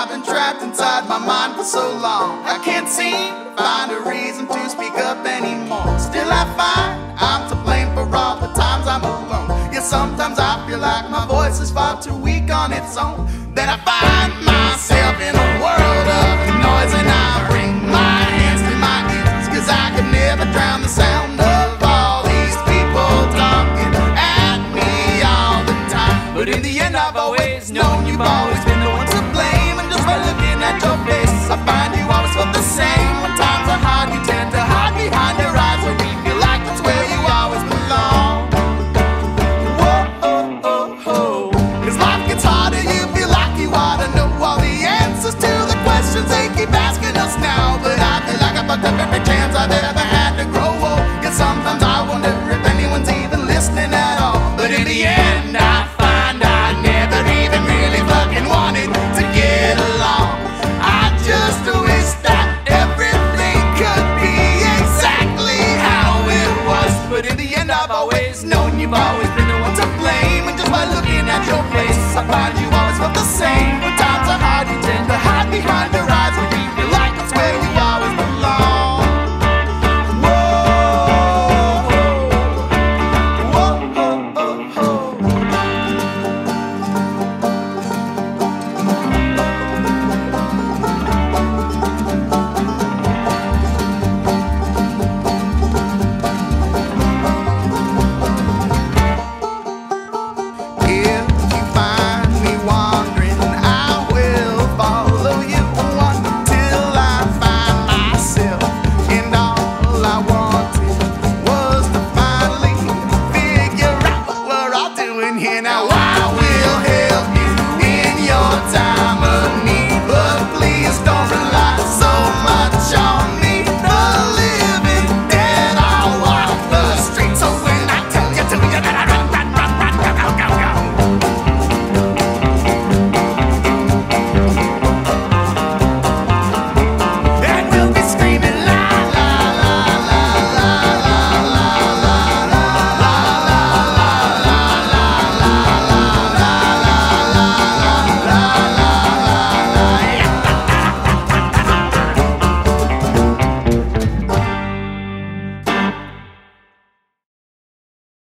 I've been trapped inside my mind for so long. I can't seem to find a reason to speak up anymore. Still, I find I'm to blame for all the times I'm alone. Yeah, sometimes I feel like my voice is far too weak on its own. Then I find myself in a world of noise, and I bring my hands to my ears, cause I could never drown the sound of all these people talking at me all the time. But in the end, I've always known you've always You've always been the one to blame, and just by looking at your face, I find you always felt the same. When times are hard, you tend to hide behind. Now.